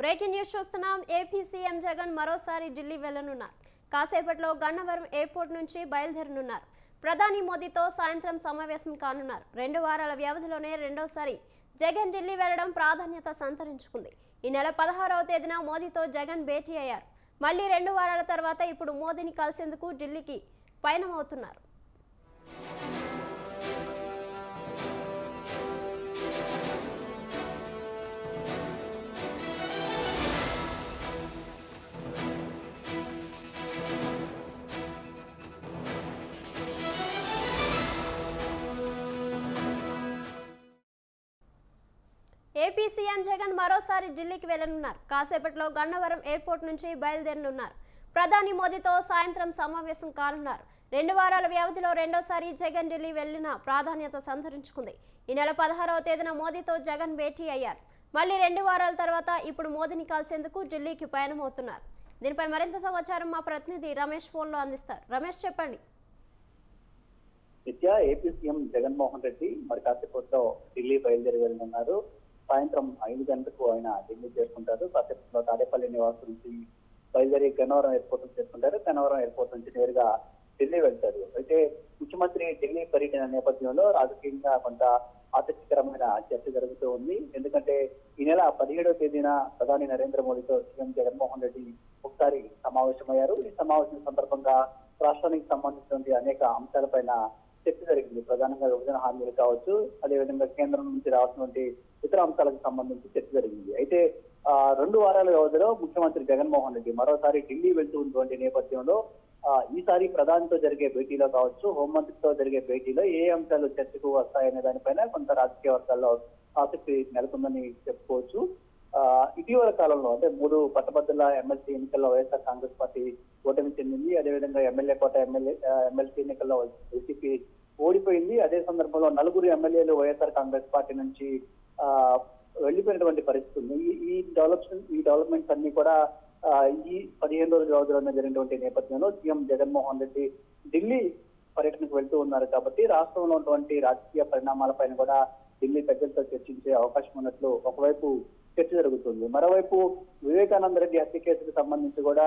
Breaking news చూస్తున్నాం. AP CM Jagan మరోసారి ఢిల్లీ వెళ్ళనున్నారు కాసేపట్లో గన్నవరం ఎయిర్పోర్ట్ నుంచి బయలుదేరనున్నారు. ప్రధాని మోదీతో సాయంత్రం సమావేశం కానున్నారు. రెండు వారాల వ్యవధిలోనే రెండోసారి జగన్ ఢిల్లీ వెళ్ళడం ప్రాధాన్యత సంతరించుకుంది. ఈ నెల పదహారవ తేదీన మోదీతో జగన్ భేటీ అయ్యారు. మళ్ళీ రెండు వారాల తర్వాత ఇప్పుడు మోదీని కలిసేందుకు ఢిల్లీకి పయనమవుతున్నారు. ఏపీ సీఎం జగన్ మరోసారి ఢిల్లీకి వెళ్ళనున్నారు కాసేపట్లో గన్నవరం ఎయిర్పోర్ట్ నుంచి బయలుదేరనున్నారు. ప్రధాని మోదీతో సాయంత్రం సమావేశం కానున్నారు. రెండు వారాల వ్యవధిలో రెండోసారి జగన్ ఢిల్లీ వెళ్ళిన ప్రాధాన్యత సంతరించుకుంది. ఈ నెల పదహారవ తేదీన మోదీతో జగన్ భేటీ అయ్యారు. మళ్ళీ రెండు వారాల తర్వాత ఇప్పుడు మోదీని కలిసేందుకు ఢిల్లీకి పయనమవుతున్నారు. దీనిపై మరింత సమాచారం మా ప్రతినిధి రమేష్ ఫోన్లో అందిస్తారు. రమేష్ చెప్పండి. నిత్య ఏపీ సీఎం జగన్మోహన్ రెడ్డి మరి కాసేపట్లో ఢిల్లీ బయలుదేరి వెళ్ళనున్నారు. సాయంత్రం ఐదు గంటలకు ఆయన ఢిల్లీ చేరుకుంటారు. కాసేపట్లో తాడేపల్లి నివాసం నుంచి బయలుదేరి గన్నవరం ఎయిర్పోర్ట్ నుంచి చేరుకుంటారు. గన్నవరం ఎయిర్పోర్ట్ నుంచి నేరుగా ఢిల్లీ వెళ్తారు. అయితే ముఖ్యమంత్రి ఢిల్లీ పర్యటన నేపథ్యంలో రాజకీయంగా కొంత ఆసక్తికరమైన చర్చ జరుగుతూ ఉంది. ఎందుకంటే ఈ నెల పదిహేడవ తేదీన ప్రధాని నరేంద్ర మోడీతో సీఎం జగన్మోహన్ రెడ్డి ఒకసారి సమావేశమయ్యారు. ఈ సమావేశం సందర్భంగా రాష్ట్రానికి సంబంధించిన అనేక అంశాలపైన చర్చ జరిగింది. ప్రధానంగా విభజన హామీలు కావచ్చు అదేవిధంగా కేంద్రం నుంచి రావాల్సినటువంటి ఇతర అంశాలకు సంబంధించి చర్చ జరిగింది. అయితే ఆ రెండు వారాల వ్యవధిలో ముఖ్యమంత్రి జగన్మోహన్ రెడ్డి మరోసారి ఢిల్లీ వెళ్తూ ఉన్నటువంటి నేపథ్యంలో ఈసారి ప్రధానితో జరిగే భేటీలో కావచ్చు హోంమంత్రితో జరిగే భేటీలో ఏ అంశాలు చర్చకు వస్తాయనే దానిపైన కొంత రాజకీయ వర్గాల్లో ఆసక్తి నెలకొందని చెప్పుకోవచ్చు. ఆ, ఇటీవల కాలంలో అంటే మూడు పట్టభద్రుల ఎమ్మెల్సీ ఎన్నికల్లో వైఎస్ఆర్ కాంగ్రెస్ పార్టీ ఓటమి చెందింది. అదేవిధంగా ఎమ్మెల్యే కోట ఎమ్మెల్యే ఎమ్మెల్సీ ఎన్నికల్లో వైసీపీ ఓడిపోయింది. అదే సందర్భంలో నలుగురు ఎమ్మెల్యేలు వైఎస్ఆర్ కాంగ్రెస్ పార్టీ నుంచి వెళ్ళిపోయినటువంటి పరిస్థితి ఉంది. ఈ- డెవలప్మెంట్ ఈ డెవలప్మెంట్స్ అన్ని కూడా ఈ పదిహేను రోజుల వ్యవధిలో జరిగినటువంటి నేపథ్యంలో సీఎం జగన్మోహన్ రెడ్డి ఢిల్లీ పర్యటనకు వెళ్తూ ఉన్నారు కాబట్టి రాష్ట్రంలో ఉన్నటువంటి రాజకీయ పరిణామాలపైన కూడా ఢిల్లీ పెద్దలతో చర్చించే అవకాశం ఉన్నట్లు ఒకవైపు చర్చ జరుగుతుంది. మరోవైపు వివేకానంద రెడ్డి హత్య కేసుకు సంబంధించి కూడా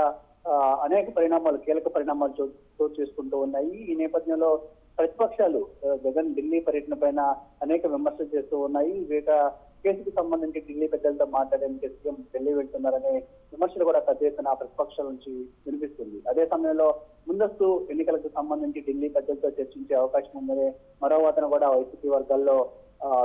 అనేక పరిణామాలు కీలక పరిణామాలు చోటు చేసుకుంటూ ఉన్నాయి. ఈ నేపథ్యంలో ప్రతిపక్షాలు జగన్ ఢిల్లీ పర్యటన పైన అనేక విమర్శలు చేస్తూ ఉన్నాయి. వివేక కేసుకు సంబంధించి ఢిల్లీ పెద్దలతో మాట్లాడడానికి సీఎం ఢిల్లీ వెళ్తున్నారనే విమర్శలు కూడా పెద్ద ఎత్తున ప్రతిపక్షాల నుంచి వినిపిస్తుంది. అదే సమయంలో ముందస్తు ఎన్నికలకు సంబంధించి ఢిల్లీ పెద్దలతో చర్చించే అవకాశం ఉందనే మరో వాదన కూడా వైసీపీ వర్గాల్లో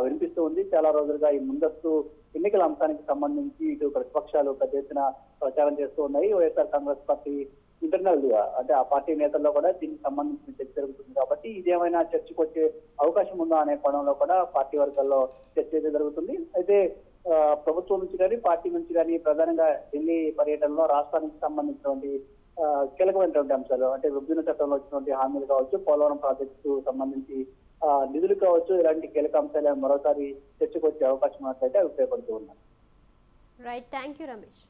వినిపిస్తూ ఉంది. చాలా రోజులుగా ఈ ముందస్తు ఎన్నికల అంశానికి సంబంధించి ఇటు ప్రతిపక్షాలు పెద్ద ఎత్తున ప్రచారం చేస్తూ ఉన్నాయి. వైఎస్ఆర్ కాంగ్రెస్ పార్టీ ఇంటర్నల్ అంటే ఆ పార్టీ నేతల్లో కూడా దీనికి సంబంధించిన చర్చ జరుగుతుంది కాబట్టి ఇదేమైనా చర్చకు వచ్చే అవకాశం ఉందా అనే కోణంలో కూడా పార్టీ వర్గాల్లో చర్చ అయితే జరుగుతుంది. అయితే ప్రభుత్వం నుంచి కానీ పార్టీ నుంచి కానీ ప్రధానంగా ఢిల్లీ పర్యటనలో రాష్ట్రానికి సంబంధించినటువంటి కీలకమైనటువంటి అంశాలు అంటే విభజన చట్టంలో వచ్చినటువంటి హామీలు కావచ్చు పోలవరం ప్రాజెక్టు సంబంధించి నిధులు కావచ్చు ఇలాంటి కీలక అంశాలు మరోసారి చర్చకు వచ్చే అవకాశం ఉన్నట్లయితే అభిప్రాయపడుతూ ఉన్నారు రైట్ థ్యాంక్ యూ రమేష్